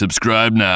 Subscribe now.